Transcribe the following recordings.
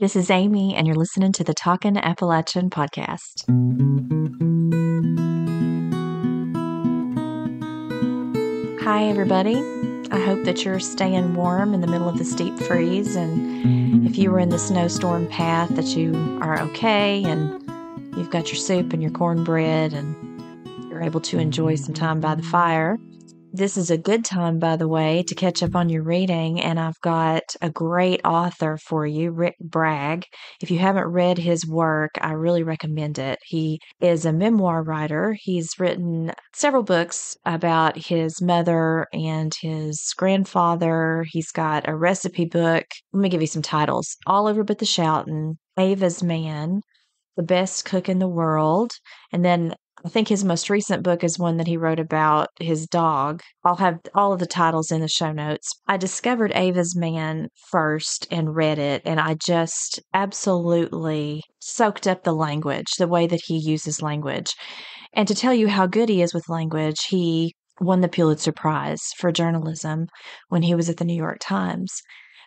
This is Amy, and you're listening to the Talkin' Appalachian podcast. Hi, everybody. I hope that you're staying warm in the middle of the steep freeze. And if you were in the snowstorm path, that you are okay and you've got your soup and your cornbread and you're able to enjoy some time by the fire. This is a good time, by the way, to catch up on your reading. And I've got a great author for you, Rick Bragg. If you haven't read his work, I really recommend it. He is a memoir writer. He's written several books about his mother and his grandfather. He's got a recipe book. Let me give you some titles All Over But the Shoutin', Ava's Man, The Best Cook in the World, and then I think his most recent book is one that he wrote about his dog. I'll have all of the titles in the show notes. I discovered Ava's Man first and read it, and I just absolutely soaked up the language, the way that he uses language. And to tell you how good he is with language, he won the Pulitzer Prize for journalism when he was at the New York Times.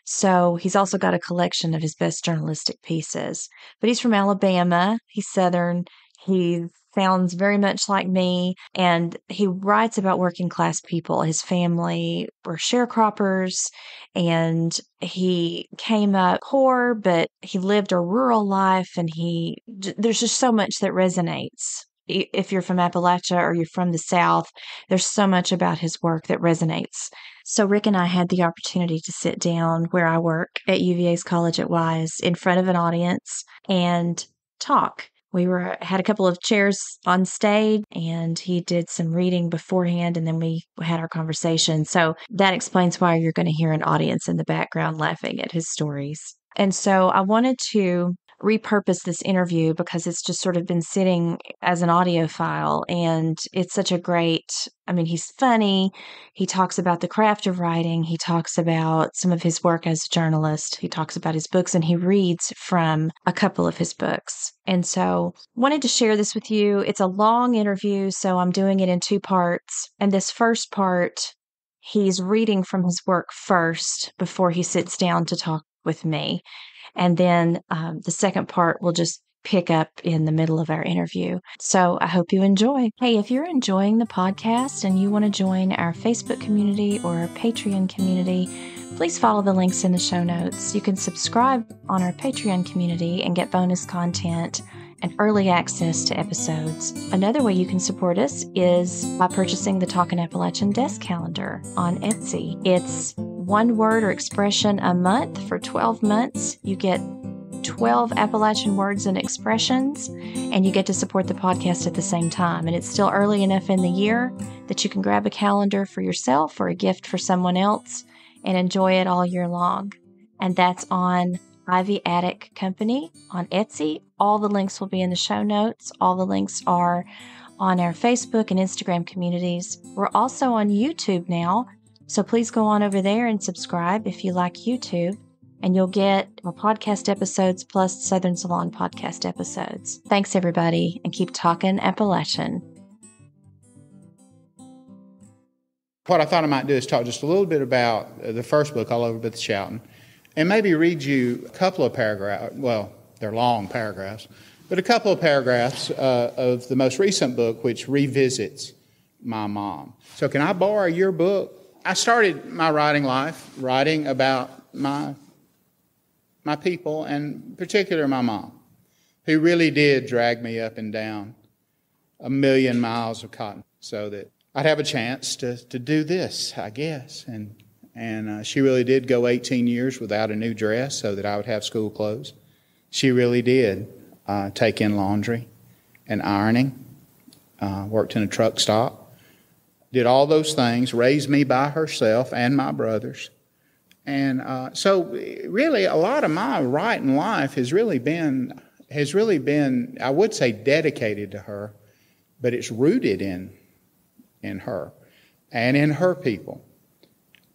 So he's also got a collection of his best journalistic pieces. But he's from Alabama, he's Southern, he's sounds very much like me. And he writes about working class people. His family were sharecroppers and he came up poor, but he lived a rural life and he, there's just so much that resonates. If you're from Appalachia or you're from the South, there's so much about his work that resonates. So, Rick and I had the opportunity to sit down where I work at UVA's College at Wise in front of an audience and talk we were had a couple of chairs on stage and he did some reading beforehand and then we had our conversation. So that explains why you're going to hear an audience in the background laughing at his stories. And so i wanted to repurpose this interview because it's just sort of been sitting as an audio file and it's such a great I mean he's funny. He talks about the craft of writing. He talks about some of his work as a journalist. He talks about his books and he reads from a couple of his books. And so wanted to share this with you. It's a long interview so I'm doing it in two parts. And this first part he's reading from his work first before he sits down to talk with me and then um, the second part will just pick up in the middle of our interview. So I hope you enjoy. Hey, if you're enjoying the podcast and you want to join our Facebook community or our Patreon community, please follow the links in the show notes. You can subscribe on our Patreon community and get bonus content and early access to episodes. Another way you can support us is by purchasing the Talkin' Appalachian Desk Calendar on Etsy. It's one word or expression a month for 12 months. You get 12 Appalachian words and expressions, and you get to support the podcast at the same time. And it's still early enough in the year that you can grab a calendar for yourself or a gift for someone else and enjoy it all year long. And that's on Ivy Attic Company on Etsy. All the links will be in the show notes. All the links are on our Facebook and Instagram communities. We're also on YouTube now, so please go on over there and subscribe if you like YouTube, and you'll get our podcast episodes plus Southern Salon podcast episodes. Thanks, everybody, and keep talking Appalachian. What I thought I might do is talk just a little bit about the first book, All Over But the Shoutin', and maybe read you a couple of paragraphs. Well, they're long paragraphs, but a couple of paragraphs uh, of the most recent book, which revisits my mom. So, can I borrow your book? I started my writing life writing about my my people, and in particular my mom, who really did drag me up and down a million miles of cotton so that I'd have a chance to, to do this, I guess. And and uh, she really did go 18 years without a new dress so that I would have school clothes. She really did uh, take in laundry and ironing, uh, worked in a truck stop, did all those things, raised me by herself and my brothers. And uh, so, really, a lot of my writing life has really been has really been, I would say, dedicated to her, but it's rooted in in her and in her people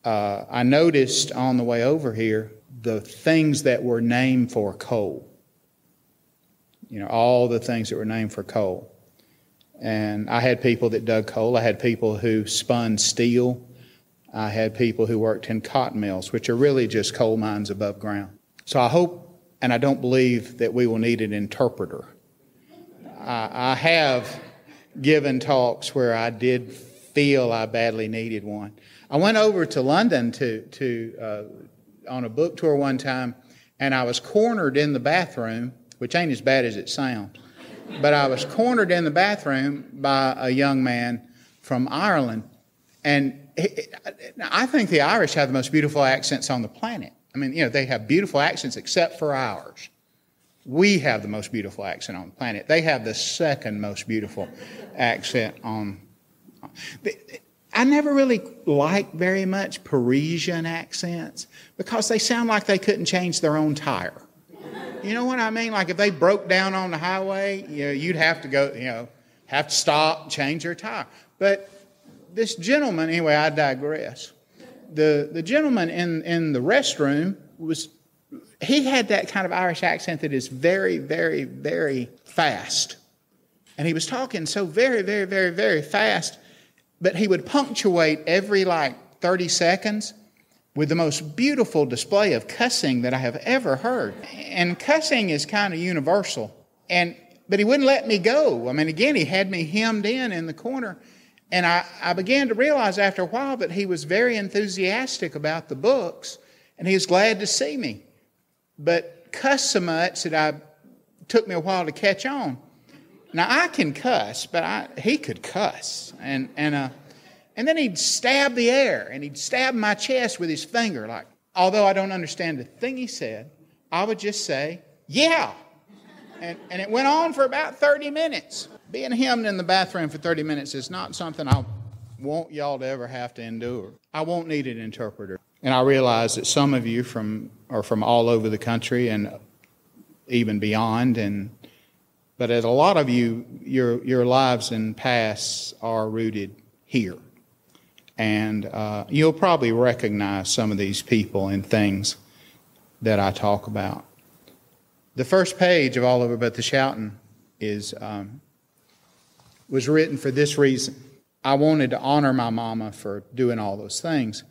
uh, I noticed on the way over here the things that were named for coal. You know, all the things that were named for coal. And I had people that dug coal. I had people who spun steel. I had people who worked in cotton mills, which are really just coal mines above ground. So I hope and I don't believe that we will need an interpreter. I, I have given talks where I did feel I badly needed one. I went over to London to, to uh, on a book tour one time, and I was cornered in the bathroom, which ain't as bad as it sounds, but I was cornered in the bathroom by a young man from Ireland. And I think the Irish have the most beautiful accents on the planet. I mean, you know, they have beautiful accents except for ours. We have the most beautiful accent on the planet. They have the second most beautiful accent on. I never really liked very much Parisian accents because they sound like they couldn't change their own tire. You know what I mean? Like if they broke down on the highway, you know, you'd have to go, you know, have to stop, change your tire. But this gentleman, anyway, I digress. The, the gentleman in, in the restroom was, he had that kind of Irish accent that is very, very, very fast. And he was talking so very, very, very, very fast, but he would punctuate every like 30 seconds with the most beautiful display of cussing that I have ever heard. And cussing is kind of universal. And but he wouldn't let me go. I mean, again, he had me hemmed in in the corner. And I, I began to realize after a while that he was very enthusiastic about the books and he was glad to see me. But cuss so much that I took me a while to catch on. Now I can cuss, but I, he could cuss. And, and, uh, and then he'd stab the air and he'd stab my chest with his finger. Like, although I don't understand a thing he said, I would just say, yeah. And, and it went on for about 30 minutes. Being hemmed in the bathroom for 30 minutes is not something I want y'all to ever have to endure. I won't need an interpreter. And I realize that some of you from are from all over the country and even beyond and but as a lot of you your your lives and pasts are rooted here. And uh, you'll probably recognize some of these people and things that I talk about. The first page of All Over But the Shouting is, um, was written for this reason. I wanted to honor my mama for doing all those things,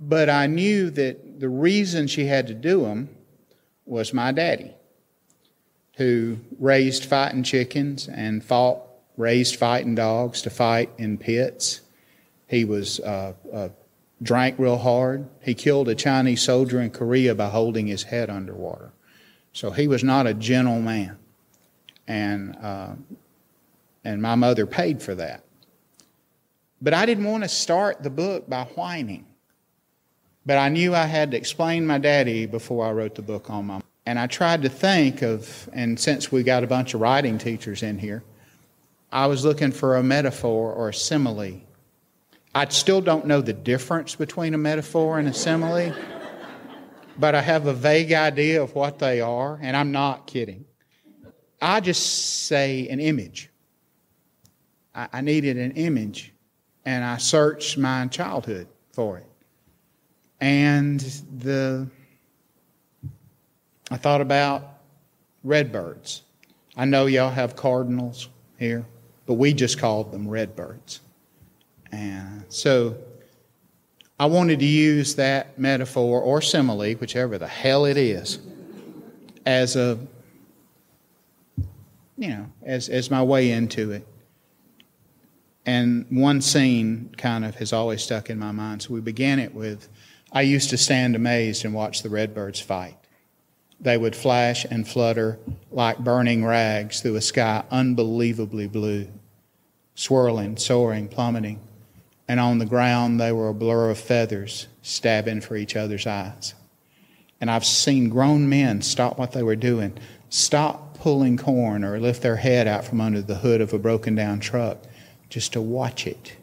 but I knew that the reason she had to do them was my daddy, who raised fighting chickens and fought, raised fighting dogs to fight in pits. He was uh, uh, drank real hard. He killed a Chinese soldier in Korea by holding his head underwater. So he was not a gentle man. And, uh, and my mother paid for that. But I didn't want to start the book by whining. But I knew I had to explain my daddy before I wrote the book on my and I tried to think of, and since we got a bunch of writing teachers in here, I was looking for a metaphor or a simile. I still don't know the difference between a metaphor and a simile but I have a vague idea of what they are, and I'm not kidding. I just say an image. I, I needed an image, and I searched my childhood for it. And the I thought about redbirds. I know y'all have cardinals here, but we just called them redbirds. And so I wanted to use that metaphor or simile, whichever the hell it is, as a, you know, as, as my way into it. And one scene kind of has always stuck in my mind. So we began it with I used to stand amazed and watch the redbirds fight. They would flash and flutter like burning rags through a sky unbelievably blue, swirling, soaring, plummeting and on the ground they were a blur of feathers stabbing for each other's eyes. And I've seen grown men stop what they were doing, stop pulling corn or lift their head out from under the hood of a broken down truck just to watch it.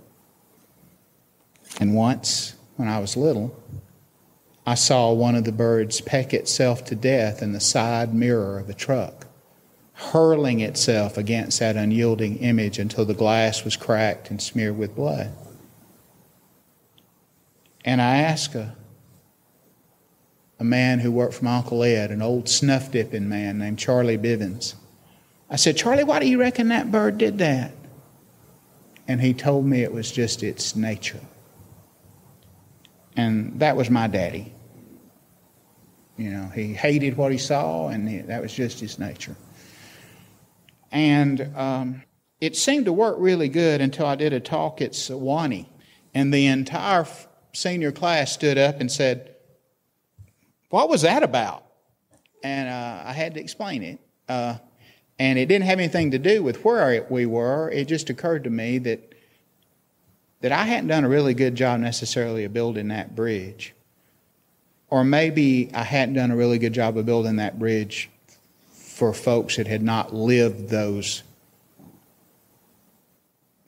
And once, when I was little, I saw one of the birds peck itself to death in the side mirror of a truck, hurling itself against that unyielding image until the glass was cracked and smeared with blood. And I asked a, a man who worked for my Uncle Ed, an old snuff dipping man named Charlie Bivens. I said, Charlie, why do you reckon that bird did that? And he told me it was just its nature. And that was my daddy. You know, he hated what he saw, and that was just his nature. And um, it seemed to work really good until I did a talk at Sewanee, and the entire senior class stood up and said, What was that about? And uh, I had to explain it. Uh, and it didn't have anything to do with where we were. It just occurred to me that that I hadn't done a really good job necessarily of building that bridge. Or maybe I hadn't done a really good job of building that bridge for folks that had not lived those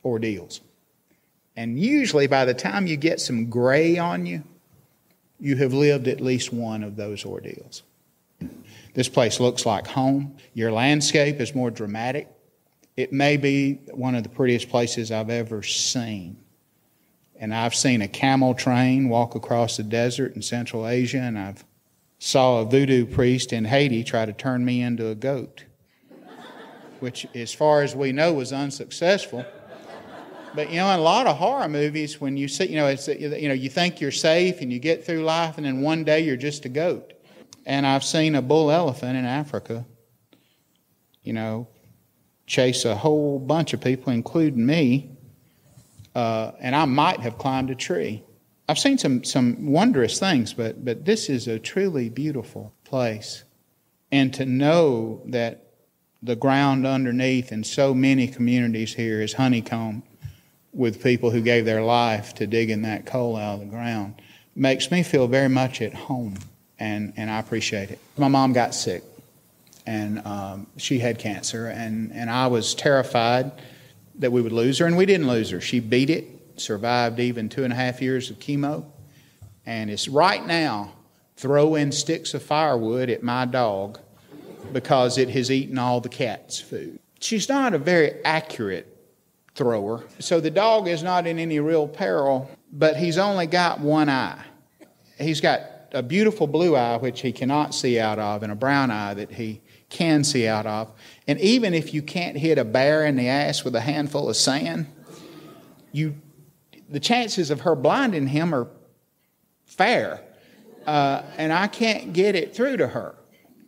ordeals. And usually, by the time you get some gray on you, you have lived at least one of those ordeals. This place looks like home. Your landscape is more dramatic. It may be one of the prettiest places I've ever seen. And I've seen a camel train walk across the desert in Central Asia, and I've saw a voodoo priest in Haiti try to turn me into a goat, which, as far as we know, was unsuccessful. But you know, in a lot of horror movies, when you see, you know, it's you know, you think you're safe and you get through life, and then one day you're just a goat. And I've seen a bull elephant in Africa, you know, chase a whole bunch of people, including me, uh, and I might have climbed a tree. I've seen some, some wondrous things, but, but this is a truly beautiful place. And to know that the ground underneath in so many communities here is honeycomb with people who gave their life to digging that coal out of the ground makes me feel very much at home, and, and I appreciate it. My mom got sick, and um, she had cancer, and, and I was terrified that we would lose her, and we didn't lose her. She beat it, survived even two and a half years of chemo, and it's right now throwing sticks of firewood at my dog because it has eaten all the cat's food. She's not a very accurate thrower, so the dog is not in any real peril, but he's only got one eye. He's got a beautiful blue eye, which he cannot see out of, and a brown eye that he can see out of. And even if you can't hit a bear in the ass with a handful of sand, you, the chances of her blinding him are fair. Uh, and I can't get it through to her.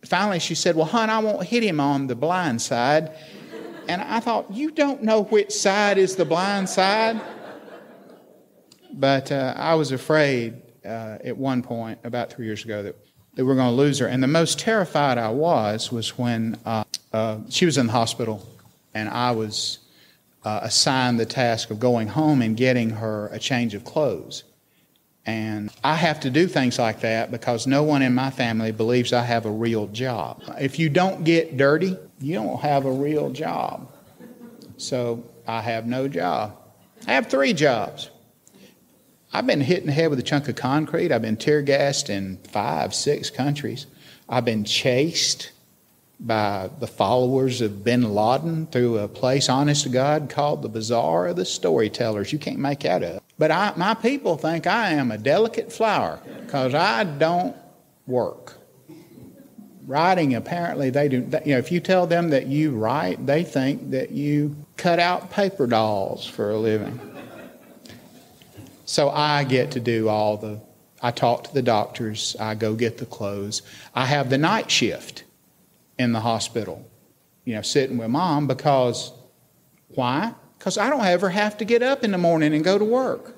Finally, she said, Well, hon, I won't hit him on the blind side. And I thought, You don't know which side is the blind side? But uh, I was afraid uh, at one point, about three years ago, that that we were going to lose her. And the most terrified I was was when uh, uh, she was in the hospital and I was uh, assigned the task of going home and getting her a change of clothes. And I have to do things like that because no one in my family believes I have a real job. If you don't get dirty, you don't have a real job. So I have no job. I have three jobs. I've been hit in the head with a chunk of concrete. I've been tear gassed in five, six countries. I've been chased by the followers of bin Laden through a place, honest to God, called the Bazaar of the Storytellers. You can't make that up. But I, my people think I am a delicate flower because I don't work. Writing, apparently, they do. You know, if you tell them that you write, they think that you cut out paper dolls for a living. So I get to do all the, I talk to the doctors, I go get the clothes. I have the night shift in the hospital, you know, sitting with mom because, why? Because I don't ever have to get up in the morning and go to work.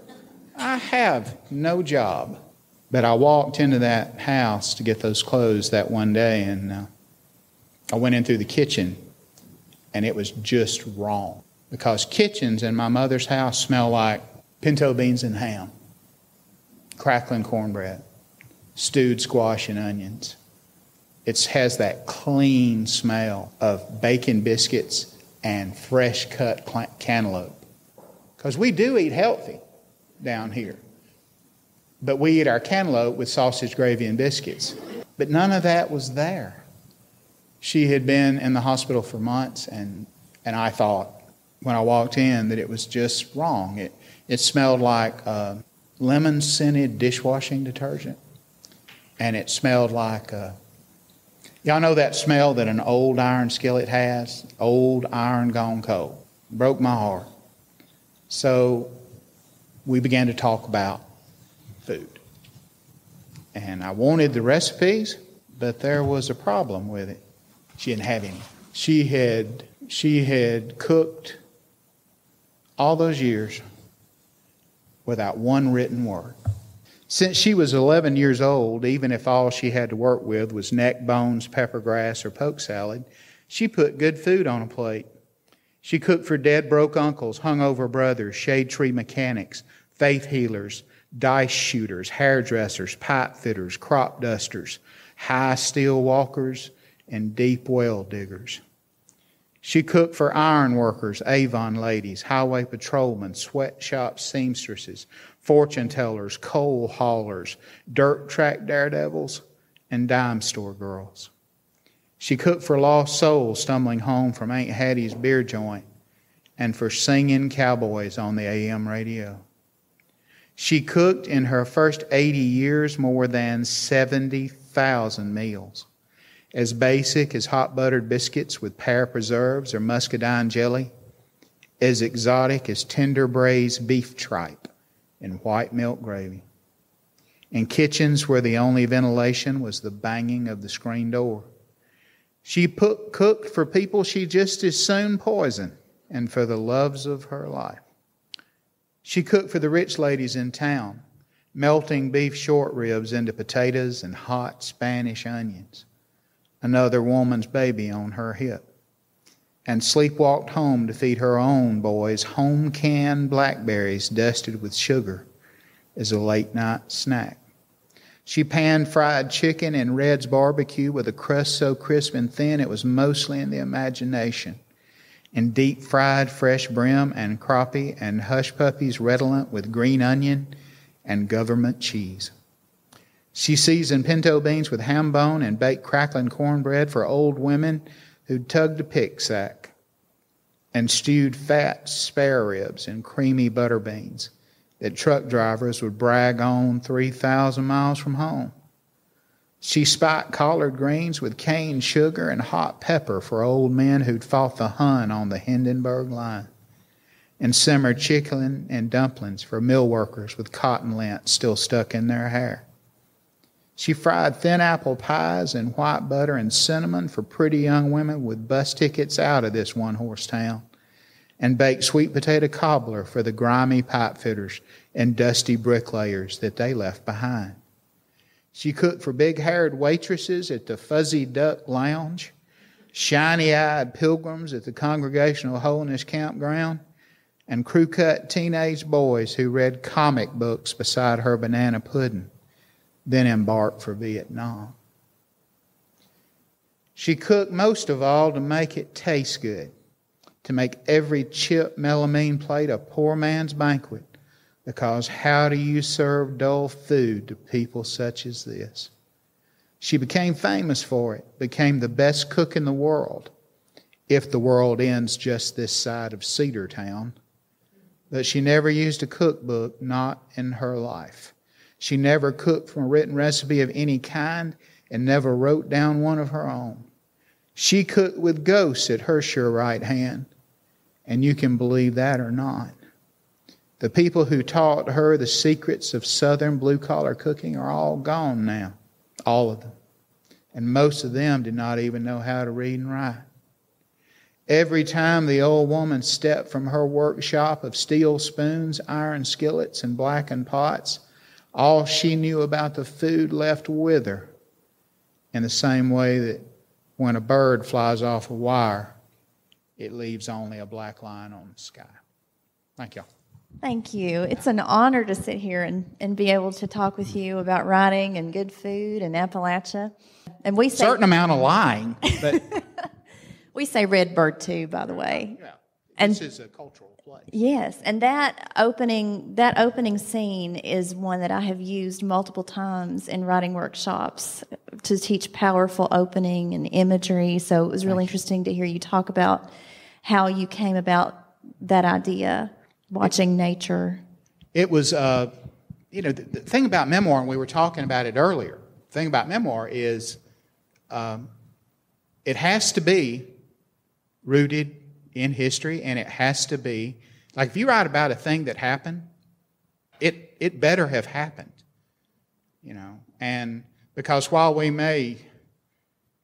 I have no job. But I walked into that house to get those clothes that one day, and uh, I went in through the kitchen, and it was just wrong. Because kitchens in my mother's house smell like pinto beans and ham, crackling cornbread, stewed squash and onions. It has that clean smell of bacon biscuits and fresh cut cantaloupe. Because we do eat healthy down here. But we eat our cantaloupe with sausage gravy and biscuits. But none of that was there. She had been in the hospital for months, and, and I thought when I walked in that it was just wrong. It, it smelled like uh, lemon scented dishwashing detergent. And it smelled like, uh, y'all know that smell that an old iron skillet has? Old iron gone cold. Broke my heart. So we began to talk about food. And I wanted the recipes, but there was a problem with it. She didn't have any. She had she had cooked all those years without one written word. Since she was 11 years old, even if all she had to work with was neck bones, pepper grass, or poke salad, she put good food on a plate. She cooked for dead broke uncles, hungover brothers, shade tree mechanics, faith healers, dice shooters, hairdressers, pipe fitters, crop dusters, high steel walkers, and deep well diggers. She cooked for iron workers, Avon ladies, highway patrolmen, sweatshop seamstresses, fortune tellers, coal haulers, dirt track daredevils, and dime store girls. She cooked for lost souls stumbling home from Aunt Hattie's beer joint and for singing cowboys on the AM radio. She cooked in her first 80 years more than 70,000 meals as basic as hot buttered biscuits with pear preserves or muscadine jelly, as exotic as tender braised beef tripe and white milk gravy. In kitchens where the only ventilation was the banging of the screen door. She put, cooked for people she just as soon poisoned and for the loves of her life. She cooked for the rich ladies in town, melting beef short ribs into potatoes and hot Spanish onions. Another woman's baby on her hip, and sleepwalked home to feed her own boys home canned blackberries dusted with sugar as a late night snack. She pan fried chicken in Red's barbecue with a crust so crisp and thin it was mostly in the imagination, and deep fried fresh brim and crappie and hush puppies redolent with green onion and government cheese. She seasoned pinto beans with ham bone and baked crackling cornbread for old women who'd tugged a pick sack, and stewed fat spare ribs in creamy butter beans that truck drivers would brag on 3,000 miles from home. She spiked collard greens with cane sugar and hot pepper for old men who'd fought the Hun on the Hindenburg line, and simmered chicken and dumplings for mill workers with cotton lint still stuck in their hair. She fried thin apple pies and white butter and cinnamon for pretty young women with bus tickets out of this one horse town, and baked sweet potato cobbler for the grimy pipe fitters and dusty bricklayers that they left behind. She cooked for big haired waitresses at the Fuzzy Duck Lounge, shiny eyed pilgrims at the Congregational Holiness Campground, and crew cut teenage boys who read comic books beside her banana pudding then embarked for Vietnam. She cooked most of all to make it taste good, to make every chip melamine plate a poor man's banquet, because how do you serve dull food to people such as this? She became famous for it, became the best cook in the world, if the world ends just this side of Cedartown. But she never used a cookbook, not in her life. She never cooked from a written recipe of any kind and never wrote down one of her own. She cooked with ghosts at her sure right hand, and you can believe that or not. The people who taught her the secrets of Southern blue collar cooking are all gone now, all of them. And most of them did not even know how to read and write. Every time the old woman stepped from her workshop of steel spoons, iron skillets, and blackened pots, all she knew about the food left with her, in the same way that when a bird flies off a wire, it leaves only a black line on the sky. Thank you. Thank you. It's an honor to sit here and, and be able to talk with you about writing and good food and Appalachia. And we say certain amount of lying, but we say red bird too, by the way. Yeah, and this is a cultural place. Yes, and that opening that opening scene is one that I have used multiple times in writing workshops to teach powerful opening and imagery. So it was really interesting to hear you talk about how you came about that idea, watching it, nature. It was, uh, you know, the, the, thing about memoir, and we were talking about it earlier. The thing about memoir is um, it has to be rooted in history, and it has to be like if you write about a thing that happened, it it better have happened, you know. And because while we may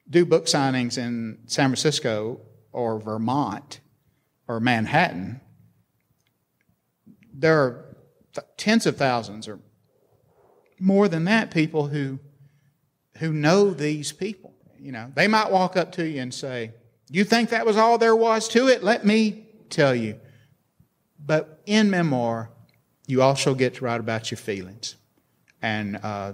do book signings in San Francisco or Vermont or Manhattan, there are th- tens of thousands or more than that people who who know these people. You know, they might walk up to you and say, "You think that was all there was to it? Let me tell you." But in memoir, you also get to write about your feelings, and uh,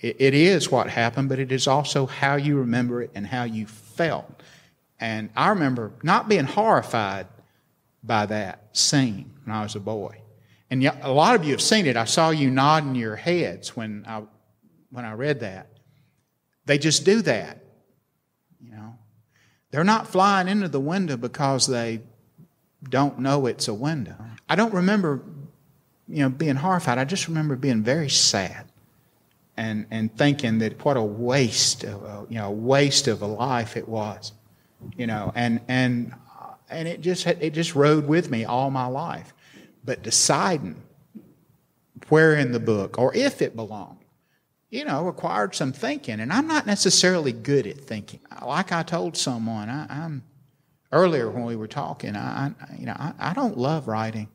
it, it is what happened, but it is also how you remember it and how you felt. And I remember not being horrified by that scene when I was a boy. And a lot of you have seen it. I saw you nodding your heads when I, when I read that. They just do that. You know, they're not flying into the window because they don't know it's a window. I don't remember, you know, being horrified. I just remember being very sad and, and thinking that what a waste of a, you know, waste of a life it was, you know, and, and, and it just, it just rode with me all my life. But deciding where in the book or if it belonged, you know, required some thinking. And I'm not necessarily good at thinking. Like I told someone, I, am earlier when we were talking, I, I you know, I, I don't love writing.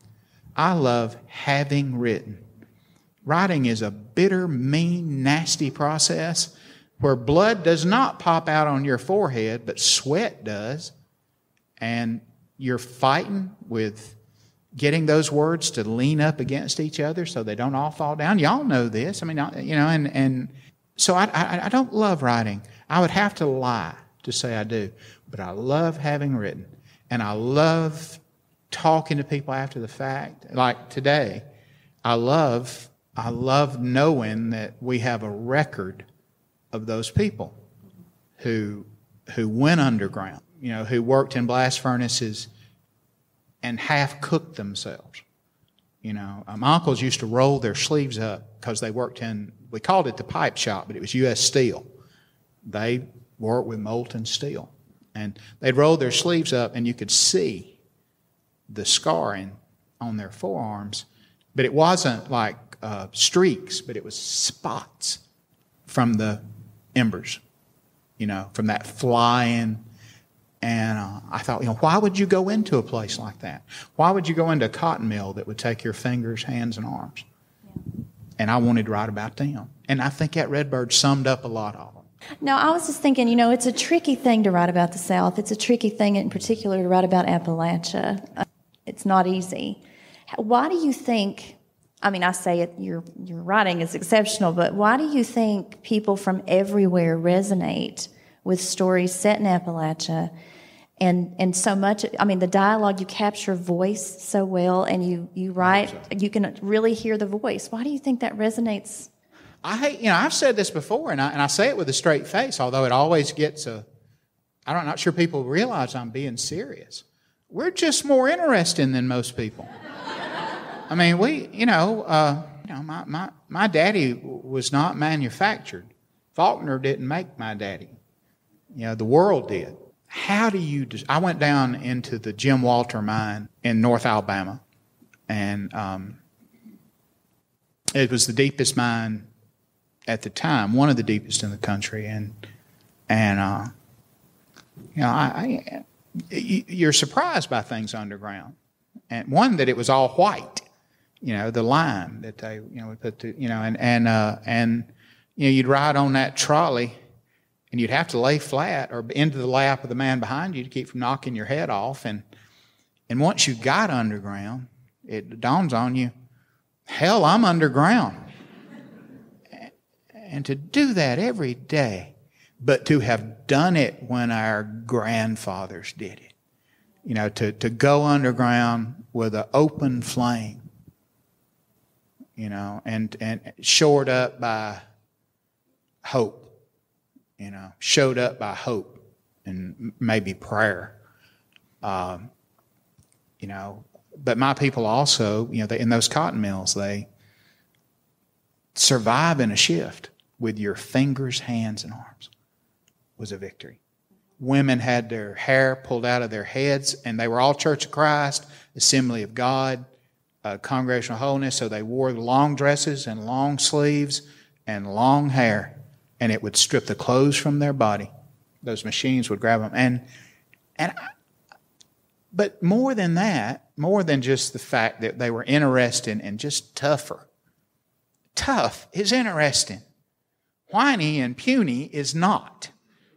I love having written. Writing is a bitter, mean, nasty process where blood does not pop out on your forehead, but sweat does. And you're fighting with getting those words to lean up against each other so they don't all fall down. Y'all know this. I mean, you know, and, and so I, I, I don't love writing. I would have to lie to say I do, but I love having written. And I love talking to people after the fact. Like today, I love I love knowing that we have a record of those people who, who went underground, you know, who worked in blast furnaces and half cooked themselves. You know, uh, my uncles used to roll their sleeves up because they worked in, we called it the pipe shop, but it was U.S. Steel. They worked with molten steel. And they'd roll their sleeves up and you could see the scarring on their forearms. But it wasn't like uh, streaks, but it was spots from the embers, you know, from that flying. And uh, I thought, you know, why would you go into a place like that? Why would you go into a cotton mill that would take your fingers, hands, and arms? Yeah. And I wanted to write about them. And I think that Redbird summed up a lot of them. No, I was just thinking, you know, it's a tricky thing to write about the South. It's a tricky thing in particular to write about Appalachia. It's not easy. Why do you think I mean, I say it, your, your writing is exceptional, but why do you think people from everywhere resonate with stories set in Appalachia? And, and so much, I mean, the dialogue, you capture voice so well and you, you write, you can really hear the voice. Why do you think that resonates? I, hate, you know, I've said this before and I, and I say it with a straight face, although it always gets a, I'm not sure people realize I'm being serious. We're just more interesting than most people. I mean, we, you know, uh, you know, my, my, my daddy was not manufactured. Faulkner didn't make my daddy. You know, the world did. How do you, I went down into the Jim Walter mine in North Alabama, and um, it was the deepest mine at the time, one of the deepest in the country, and and uh, you know, I, I, you're surprised by things underground, and one that it was all white you know, the lime that they, you know, we put the, you know, and, and, uh, and, you know, you'd ride on that trolley and you'd have to lay flat or into the lap of the man behind you to keep from knocking your head off. And, and once you got underground, it dawns on you, hell, I'm underground. and to do that every day, but to have done it when our grandfathers did it, you know, to, to go underground with an open flame you know, and, and shored up by hope, you know, showed up by hope and maybe prayer. Um, you know, but my people also, you know, they, in those cotton mills, they survive in a shift with your fingers, hands, and arms was a victory. Women had their hair pulled out of their heads, and they were all Church of Christ, Assembly of God uh, congregational holiness, so they wore long dresses and long sleeves and long hair, and it would strip the clothes from their body those machines would grab them. And, and I, but more than that, more than just the fact that they were interesting and just tougher. Tough is interesting. Whiny and puny is not.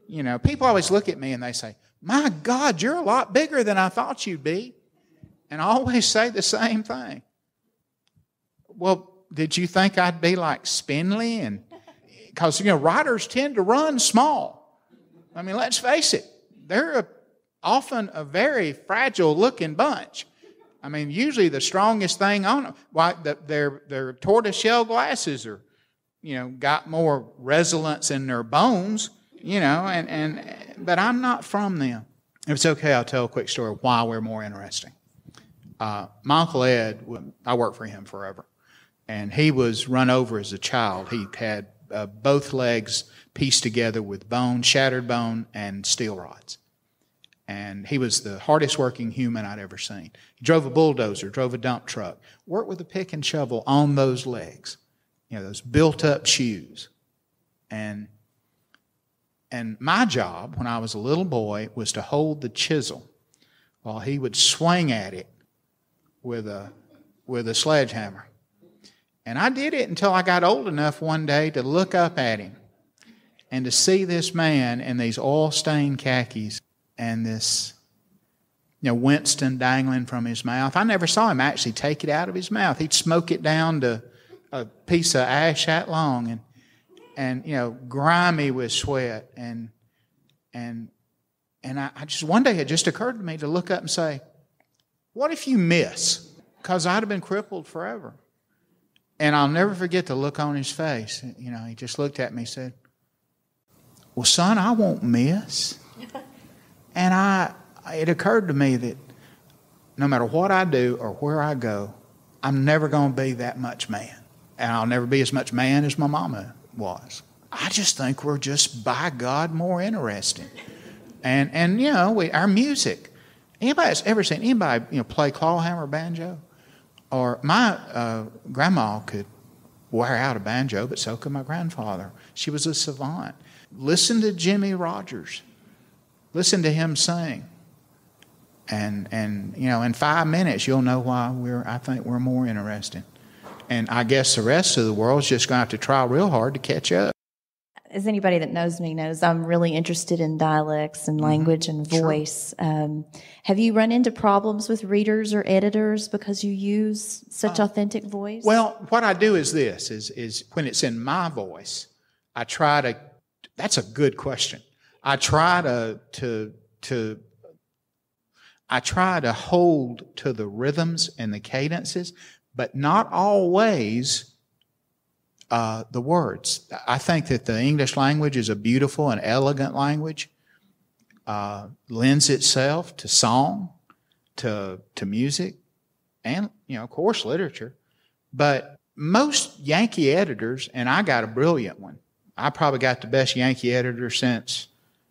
You know, people always look at me and they say, My God, you're a lot bigger than I thought you'd be. And I always say the same thing. Well, did you think I'd be like spindly? And because, you know, writers tend to run small. I mean, let's face it, they're a, often a very fragile looking bunch. I mean, usually the strongest thing on them, why, the, their, their tortoiseshell glasses are, you know, got more resilience in their bones, you know, and, and, but I'm not from them. If it's okay, I'll tell a quick story why we're more interesting. Uh, my Uncle Ed, I worked for him forever, and he was run over as a child. He had uh, both legs pieced together with bone, shattered bone, and steel rods. And he was the hardest working human I'd ever seen. He drove a bulldozer, drove a dump truck, worked with a pick and shovel on those legs, you know, those built up shoes. And, and my job when I was a little boy was to hold the chisel while he would swing at it with a, with a sledgehammer. And I did it until I got old enough one day to look up at him and to see this man in these oil stained khakis and this you know, Winston dangling from his mouth. I never saw him actually take it out of his mouth. He'd smoke it down to a piece of ash that long and and you know, grimy with sweat and and and I, I just one day it just occurred to me to look up and say, what if you miss? Because I'd have been crippled forever. And I'll never forget the look on his face. You know, he just looked at me and said, Well, son, I won't miss. and I it occurred to me that no matter what I do or where I go, I'm never going to be that much man. And I'll never be as much man as my mama was. I just think we're just by God more interesting. And and you know, we, our music. Anybody ever seen anybody you know play clawhammer banjo? Or my uh, grandma could wear out a banjo, but so could my grandfather. She was a savant. Listen to Jimmie Rodgers. Listen to him sing. And and you know, in five minutes you'll know why we're I think we're more interesting. And I guess the rest of the world's just gonna have to try real hard to catch up as anybody that knows me knows, I'm really interested in dialects and mm-hmm. language mm-hmm. and voice. Sure. Um, have you run into problems with readers or editors because you use such uh, authentic voice? Well, what I do is this: is is when it's in my voice, I try to. That's a good question. I try to to to. I try to hold to the rhythms and the cadences, but not always uh, the words. I think that the English language is a beautiful and elegant language, uh, lends itself to song, to, to music, and, you know, of course, literature. But most Yankee editors, and I got a brilliant one, I probably got the best Yankee editor since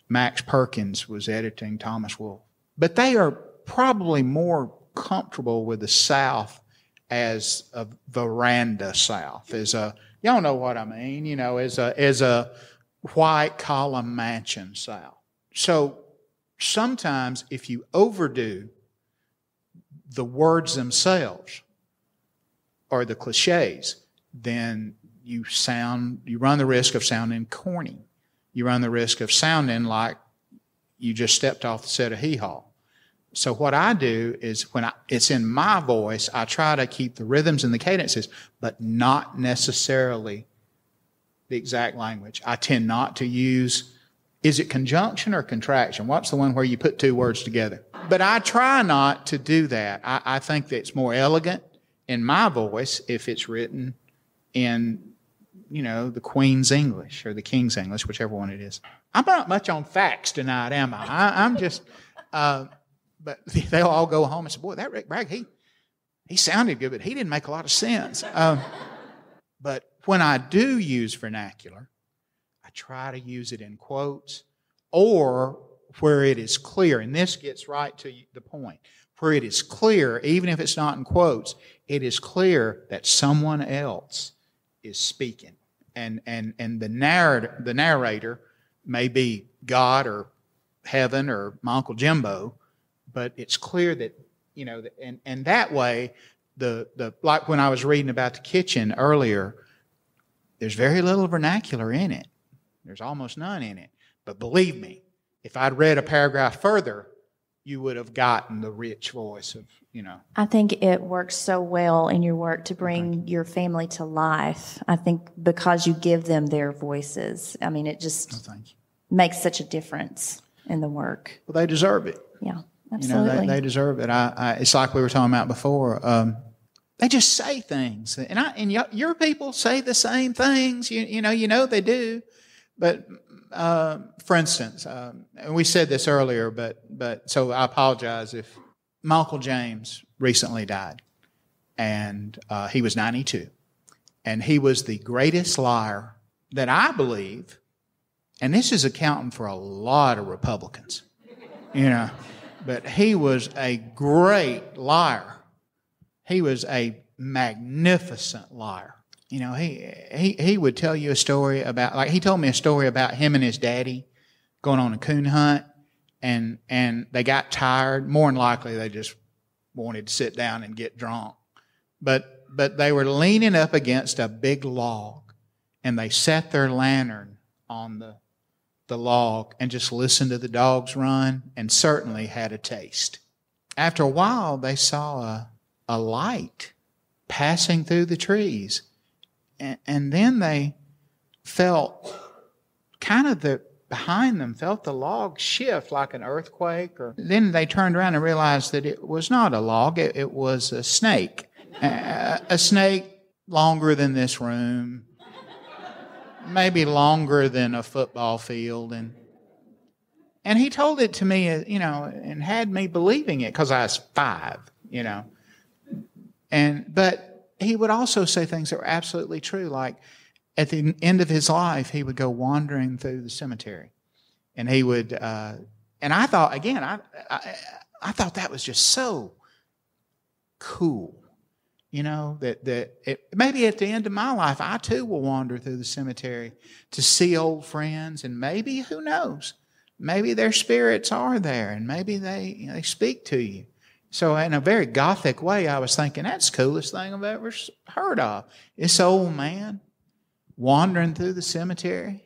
Max Perkins was editing Thomas Wolfe. But they are probably more comfortable with the South as a veranda South, as a Y'all know what I mean, you know, as a, as a white column mansion style. So sometimes if you overdo the words themselves or the cliches, then you sound, you run the risk of sounding corny. You run the risk of sounding like you just stepped off the set of Hee Haw. So what I do is when I, it's in my voice, I try to keep the rhythms and the cadences, but not necessarily the exact language. I tend not to use, is it conjunction or contraction? What's the one where you put two words together? But I try not to do that. I, I think that it's more elegant in my voice if it's written in, you know, the Queen's English or the King's English, whichever one it is. I'm not much on facts tonight, am I? I am just, uh, but they'll all go home and say, "Boy, that Rick Bragg, he he sounded good, but he didn't make a lot of sense." Um, but when I do use vernacular, I try to use it in quotes or where it is clear, and this gets right to the point. Where it is clear, even if it's not in quotes, it is clear that someone else is speaking, and and and the narrator, the narrator may be God or heaven or my Uncle Jimbo, but it's clear that, you know, and, and that way, the, the, like when I was reading about the kitchen earlier, there's very little vernacular in it. There's almost none in it. But believe me, if I'd read a paragraph further, you would have gotten the rich voice of, you know. I think it works so well in your work to bring your family to life. I think because you give them their voices. I mean, it just Oh, you. makes such a difference in the work. Well, they deserve it. Yeah, You know, they, they deserve it. I, I, it's like we were talking about before. Um, they just say things, and I and y- your people say the same things. You you know you know they do, but uh, for instance, um, and we said this earlier, but but so I apologize if uncle James recently died, and uh, he was ninety two, and he was the greatest liar that I believe, and this is accounting for a lot of Republicans, you know, but he was a great liar he was a magnificent liar. You know, he, he, he would tell you a story about, like, he told me a story about him and his daddy going on a coon hunt, and, and they got tired. More than likely, they just wanted to sit down and get drunk. But, but they were leaning up against a big log, and they set their lantern on the, the log and just listened to the dogs run, and certainly had a taste. After a while, they saw a, a light passing through the trees. And, and then they felt kind of the behind them felt the log shift like an earthquake or then they turned around and realized that it was not a log it, it was a snake a, a snake longer than this room maybe longer than a football field and and he told it to me you know and had me believing it because i was five you know and but he would also say things that were absolutely true. Like at the end of his life, he would go wandering through the cemetery, and he would. Uh, and I thought again, I, I I thought that was just so cool. You know that that it, maybe at the end of my life, I too will wander through the cemetery to see old friends, and maybe who knows, maybe their spirits are there, and maybe they you know, they speak to you. So, in a very gothic way, I was thinking, that's the coolest thing I've ever heard of. This old man wandering through the cemetery.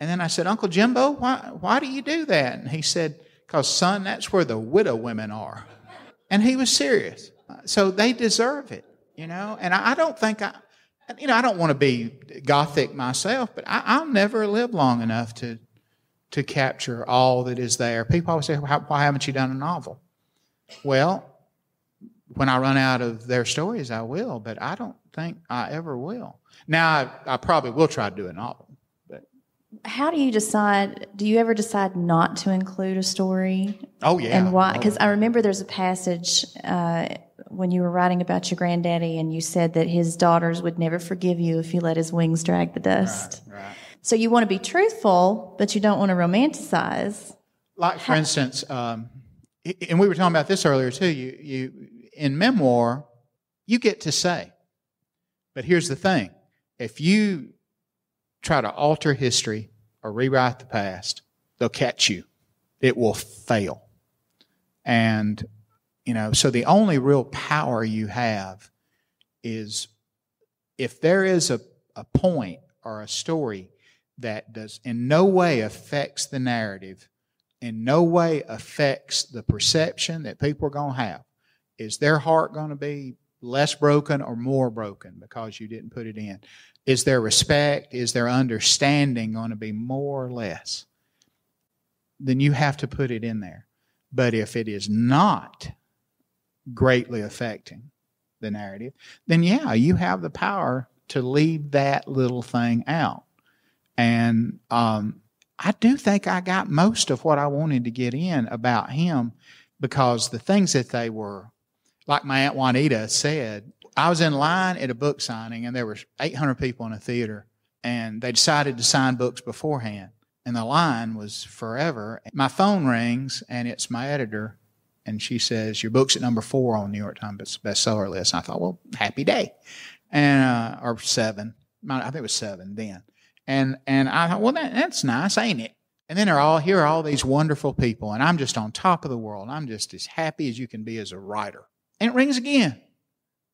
And then I said, Uncle Jimbo, why, why do you do that? And he said, Because, son, that's where the widow women are. And he was serious. So they deserve it, you know? And I, I don't think I, you know, I don't want to be gothic myself, but I, I'll never live long enough to, to capture all that is there. People always say, why haven't you done a novel? Well, when I run out of their stories, I will, but I don't think I ever will. Now, I, I probably will try to do a novel, How do you decide? Do you ever decide not to include a story? oh yeah, And why? Because I remember there's a passage uh, when you were writing about your granddaddy, and you said that his daughters would never forgive you if you let his wings drag the dust. right. So you want to be truthful, but you don't want to romanticize. Like for instance, um, and we were talking about this earlier too. You, you in memoir, you get to say, but here's the thing: if you try to alter history or rewrite the past, they'll catch you. It will fail. And, you know, so the only real power you have is if there is a, a point or a story that does in no way affects the narrative, in no way affects the perception that people are going to have, is their heart going to be less broken or more broken because you didn't put it in? Is their respect, is their understanding going to be more or less? Then you have to put it in there. But if it is not greatly affecting the narrative, then yeah, you have the power to leave that little thing out. And um, I do think I got most of what I wanted to get in about him because the things that they were, like my Aunt Juanita said, I was in line at a book signing and there were 800 people in a theater and they decided to sign books beforehand. And the line was forever. My phone rings and it's my editor and she says, Your book's at number four on the New York Times bestseller list. And I thought, Well, happy day. And, uh, or seven. I think it was seven then. And, and I thought, Well, that, that's nice, ain't it? And then they're all here are all these wonderful people, and I'm just on top of the world. I'm just as happy as you can be as a writer. And it rings again.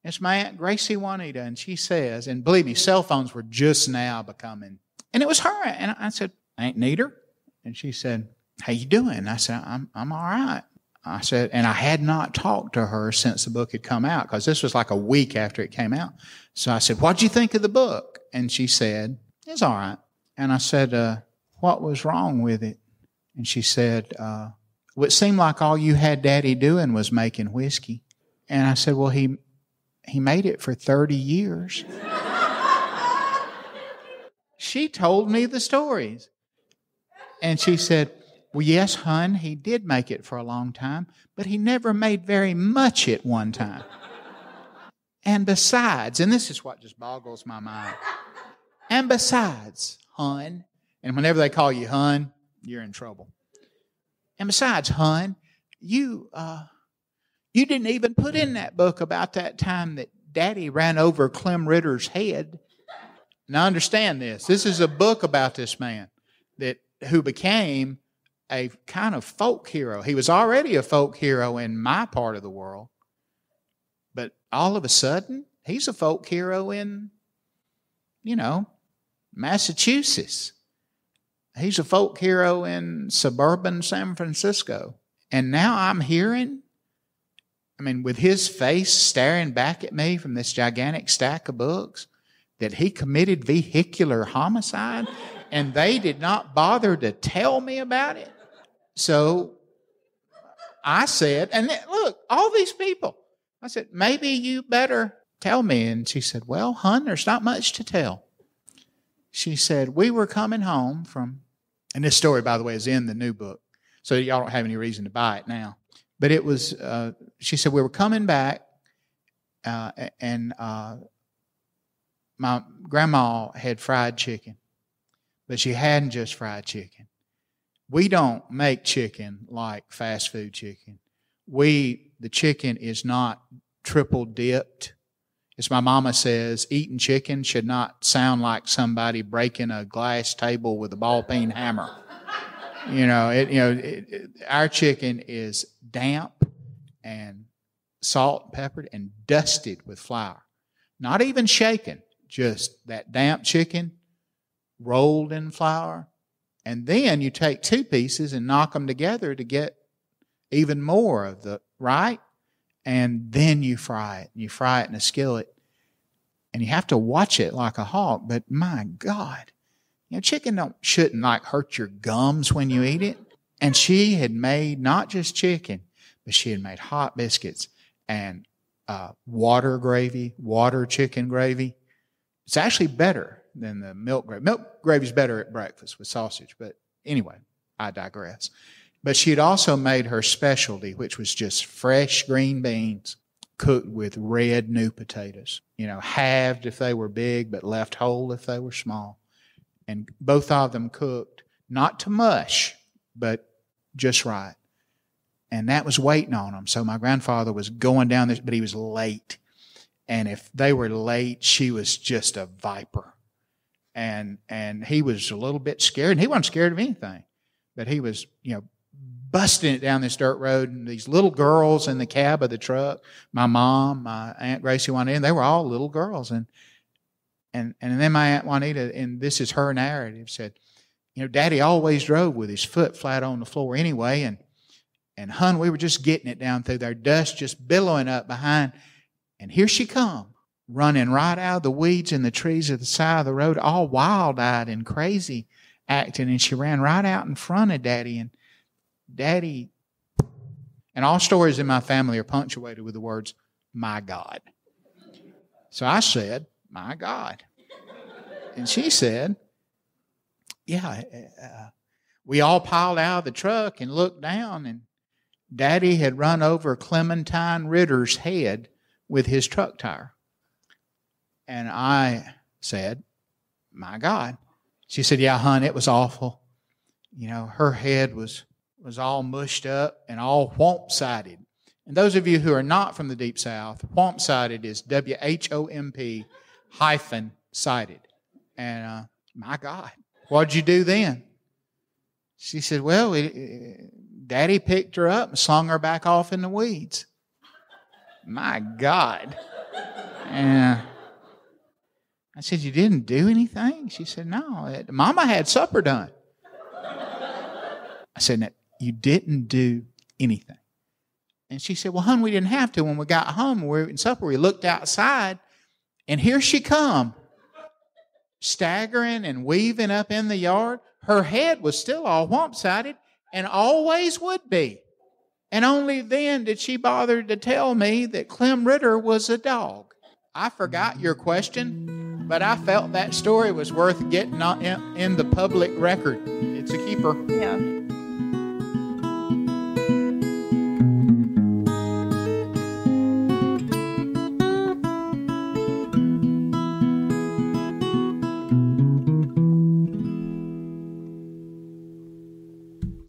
It's my Aunt Gracie Juanita, and she says, and believe me, cell phones were just now becoming, and it was her. And I said, Aunt Neater? And she said, How you doing? I said, I'm, I'm all right. I said, and I had not talked to her since the book had come out because this was like a week after it came out. So I said, What'd you think of the book? And she said, It's all right. And I said, uh, What was wrong with it? And she said, uh, Well, it seemed like all you had daddy doing was making whiskey. And I said, Well, he, he made it for 30 years. she told me the stories. And she said, Well, yes, hun, he did make it for a long time, but he never made very much at one time. And besides, and this is what just boggles my mind, and besides, hun, and whenever they call you hun, you're in trouble. And besides, hun, you uh, you didn't even put in that book about that time that Daddy ran over Clem Ritter's head. Now understand this. This is a book about this man that who became a kind of folk hero. He was already a folk hero in my part of the world. But all of a sudden, he's a folk hero in, you know, Massachusetts. He's a folk hero in suburban San Francisco. And now I'm hearing, I mean, with his face staring back at me from this gigantic stack of books, that he committed vehicular homicide and they did not bother to tell me about it. So I said, and then, look, all these people, I said, maybe you better tell me. And she said, well, hun, there's not much to tell. She said, we were coming home from, and this story, by the way, is in the new book. So y'all don't have any reason to buy it now. But it was, uh, she said, we were coming back, uh, and uh, my grandma had fried chicken but she hadn't just fried chicken. We don't make chicken like fast food chicken. We, the chicken is not triple dipped. As my mama says, eating chicken should not sound like somebody breaking a glass table with a ball peen hammer. You know, it, you know, it, it, our chicken is damp and salt and peppered and dusted with flour. Not even shaken, just that damp chicken rolled in flour. And then you take two pieces and knock them together to get even more of the, right? And then you fry it. You fry it in a skillet. And you have to watch it like a hawk. But my God, you know, chicken don't, shouldn't like hurt your gums when you eat it. And she had made not just chicken, but she had made hot biscuits and uh, water gravy, water chicken gravy. It's actually better than the milk gravy. Milk gravy is better at breakfast with sausage, but anyway, I digress. But she had also made her specialty, which was just fresh green beans cooked with red new potatoes. You know, halved if they were big, but left whole if they were small. And both of them cooked, not to mush, but just right. And that was waiting on them. So my grandfather was going down this, but he was late. And if they were late, she was just a viper and and he was a little bit scared, and he wasn't scared of anything, but he was you know busting it down this dirt road, and these little girls in the cab of the truck, my mom, my aunt Gracie went in. they were all little girls, and and and then my aunt Juanita, and this is her narrative, said, you know, Daddy always drove with his foot flat on the floor anyway, and and hun, we were just getting it down through there, dust just billowing up behind, and here she come running right out of the weeds and the trees at the side of the road, all wild eyed and crazy acting. And she ran right out in front of Daddy. And Daddy, and all stories in my family are punctuated with the words, my God. So I said, my God. And she said, yeah, uh, we all piled out of the truck and looked down, and Daddy had run over Clementine Ritter's head with his truck tire. And I said, My God. She said, Yeah, hon, it was awful. You know, her head was was all mushed up and all whomp sided. And those of you who are not from the deep south, whomp sided is W H O M P hyphen sided. And uh, my God, what'd you do then? She said, Well, it, Daddy picked her up and slung her back off in the weeds. My God. And I said, You didn't do anything? She said, No. Mama had supper done. I said, You didn't do anything. And she said, Well, hon, we didn't have to. When we got home, we were in supper, we looked outside, and here she come, staggering and weaving up in the yard. Her head was still all whomp sided and always would be. And only then did she bother to tell me that Clem Ritter was a dog. I forgot your question, but I felt that story was worth getting in the public record. It's a keeper. Yeah.